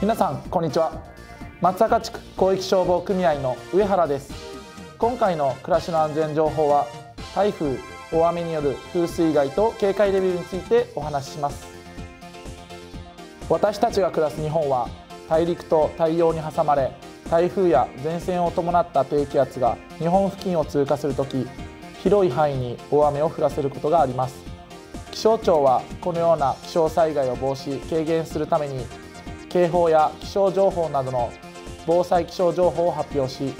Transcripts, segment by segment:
皆さんこんにちは。松坂地区広域消防組合の上原です。今回の暮らしの安全情報は台風大雨による風水害と警戒レベルについてお話しします。私たちが暮らす日本は大陸と太陽に挟まれ台風や前線を伴った低気圧が日本付近を通過するとき広い範囲に大雨を降らせることがあります。気象庁はこのような気象災害を防止軽減するために警報や気象情報などの防災気象情報を発表し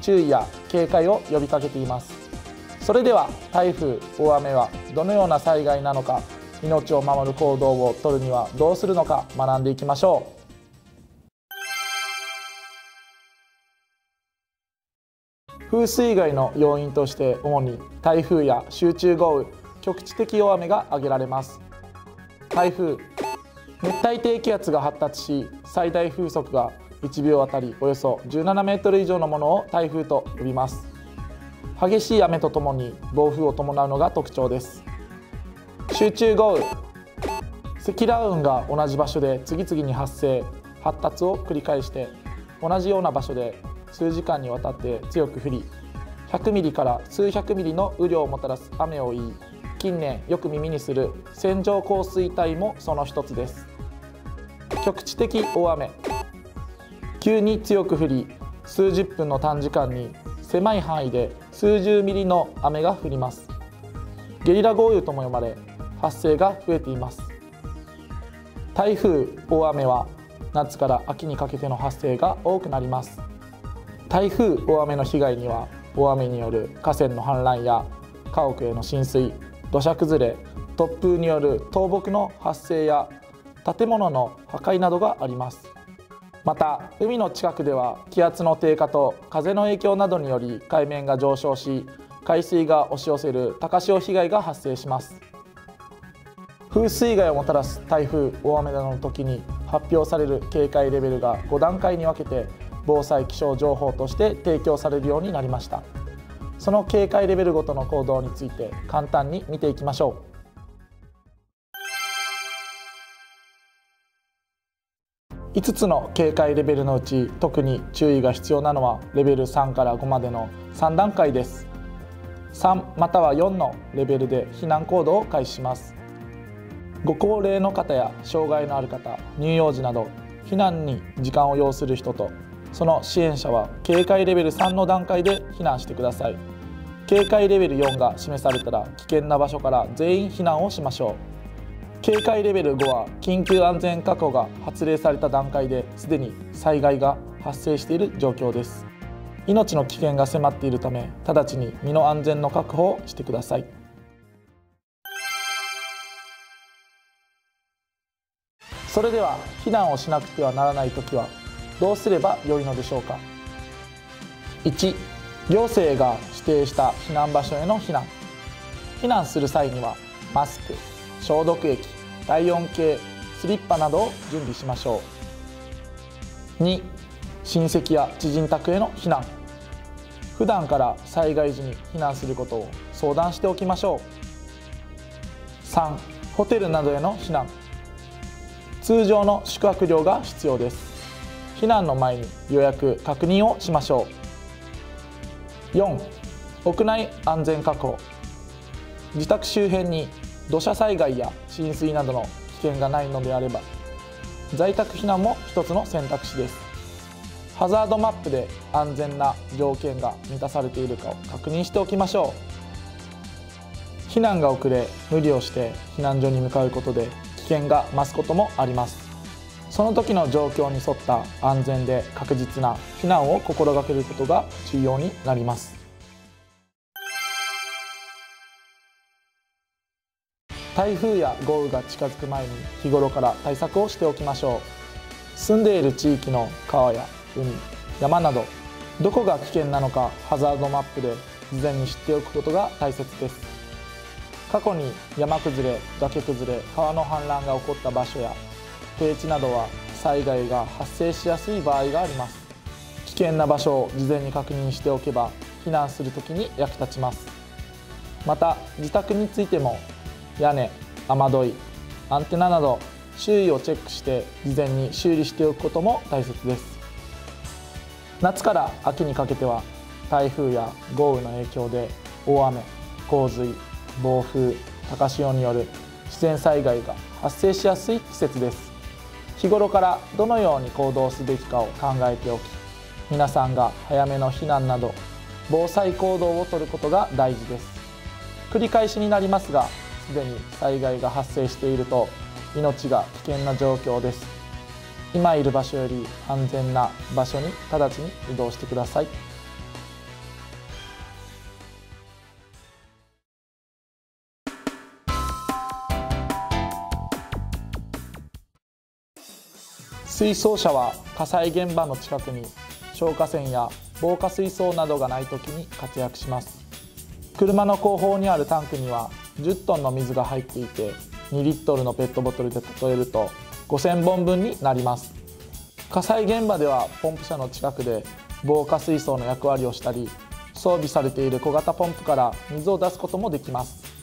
注意や警戒を呼びかけています。それでは台風大雨はどのような災害なのか命を守る行動をとるにはどうするのか学んでいきましょう。風水害の要因として主に台風や集中豪雨局地的大雨が挙げられます。台風熱帯低気圧が発達し最大風速が1秒あたりおよそ17メートル以上のものを台風と呼びます。激しい雨とともに暴風を伴うのが特徴です。集中豪雨積乱雲が同じ場所で次々に発生発達を繰り返して同じような場所で数時間にわたって強く降り100ミリから数百ミリの雨量をもたらす雨を言い近年よく耳にする線状降水帯もその一つです。局地的大雨。急に強く降り数十分の短時間に狭い範囲で数十ミリの雨が降ります。ゲリラ豪雨とも呼ばれ発生が増えています。台風大雨は夏から秋にかけての発生が多くなります。台風大雨の被害には大雨による河川の氾濫や家屋への浸水土砂崩れ突風による倒木の発生や建物の破壊などがあります。また海の近くでは気圧の低下と風の影響などにより海面が上昇し海水が押し寄せる高潮被害が発生します。風水害をもたらす台風大雨などの時に発表される警戒レベルが5段階に分けて防災気象情報として提供されるようになりました。その警戒レベルごとの行動について簡単に見ていきましょう。5つの警戒レベルのうち特に注意が必要なのはレベル3から5までの3段階です。3または4のレベルで避難行動を開始します。ご高齢の方や障害のある方乳幼児など避難に時間を要する人とその支援者は警戒レベル3の段階で避難してください。警戒レベル4が示されたら危険な場所から全員避難をしましょう。警戒レベル5は緊急安全確保が発令された段階ですでに災害が発生している状況です。命の危険が迫っているため直ちに身の安全の確保をしてください。それでは避難をしなくてはならない時はどうすればよいのでしょうか。1行政が指定した避難場所への避難。避難する際にはマスク消毒液体温計スリッパなどを準備しましょう。2親戚や知人宅への避難。普段から災害時に避難することを相談しておきましょう。3ホテルなどへの避難。通常の宿泊料が必要です。避難の前に予約確認をしましょう。4屋内安全確保。自宅周辺に土砂災害や浸水などの危険がないのであれば在宅避難も一つの選択肢です。ハザードマップで安全な条件が満たされているかを確認しておきましょう。避難が遅れ無理をして避難所に向かうことで危険が増すこともあります。その時の状況に沿った安全で確実な避難を心がけることが重要になります。台風や豪雨が近づく前に日頃から対策をしておきましょう。住んでいる地域の川や海山などどこが危険なのかハザードマップで事前に知っておくことが大切です。過去に山崩れ崖崩れ川の氾濫が起こった場所や低地などは災害が発生しやすい場合があります。危険な場所を事前に確認しておけば避難する時に役立ちます。また自宅についても屋根雨どいアンテナなど周囲をチェックして事前に修理しておくことも大切です。夏から秋にかけては台風や豪雨の影響で大雨洪水暴風高潮による自然災害が発生しやすい季節です。日頃からどのように行動すべきかを考えておき皆さんが早めの避難など防災行動をとることが大事です。繰り返しになりますがすでに災害が発生していると命が危険な状況です。今いる場所より安全な場所に直ちに移動してください。水槽車は火災現場の近くに消火栓や防火水槽などがない時に活躍します。車の後方にあるタンクには10トンの水が入っていて2リットルのペットボトルで例えると5000本分になります。火災現場ではポンプ車の近くで防火水槽の役割をしたり装備されている小型ポンプから水を出すこともできます。